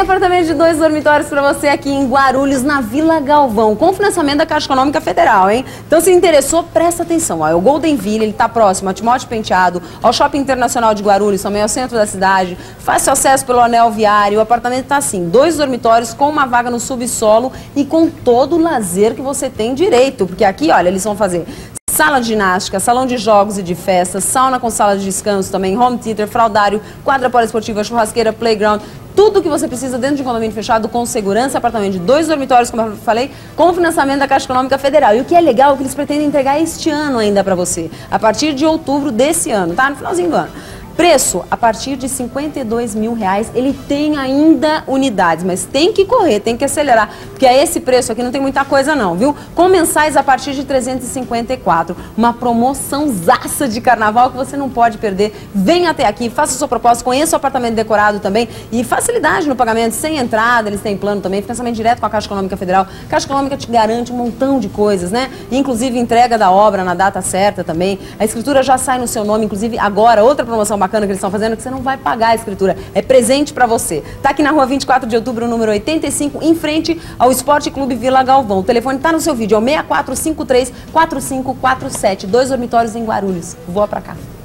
Apartamento de dois dormitórios para você aqui em Guarulhos, na Vila Galvão, com financiamento da Caixa Econômica Federal, hein? Então, se interessou, presta atenção. Ó, é o Golden Villa, ele está próximo a Timóteo Penteado, ao Shopping Internacional de Guarulhos, também ao centro da cidade. Fácil acesso pelo anel viário. O apartamento está assim, dois dormitórios com uma vaga no subsolo e com todo o lazer que você tem direito. Porque aqui, olha, eles vão fazer sala de ginástica, salão de jogos e de festas, sauna com sala de descanso também, home theater, fraldário, quadra poliesportiva, churrasqueira, playground, tudo que você precisa dentro de um condomínio fechado com segurança, apartamento de dois dormitórios, como eu falei, com financiamento da Caixa Econômica Federal. E o que é legal é que eles pretendem entregar este ano ainda para você, a partir de outubro desse ano, tá? No finalzinho do ano. Preço a partir de 52 mil reais. Ele tem ainda unidades, mas tem que correr, tem que acelerar, porque a esse preço aqui não tem muita coisa não, viu? Com mensais a partir de 354. Uma promoção zaça de carnaval que você não pode perder. Vem até aqui, faça sua proposta, conheça o apartamento decorado também e facilidade no pagamento, sem entrada, eles têm plano também, financiamento direto com a Caixa Econômica Federal. Caixa Econômica te garante um montão de coisas, né? Inclusive entrega da obra na data certa também. A escritura já sai no seu nome, inclusive agora, outra promoção bacana bacana que eles estão fazendo, que você não vai pagar a escritura. É presente para você. Tá aqui na rua 24 de outubro, número 85, em frente ao Esporte Clube Vila Galvão. O telefone tá no seu vídeo, é o 6453 4547. Dois dormitórios em Guarulhos. Voa para cá.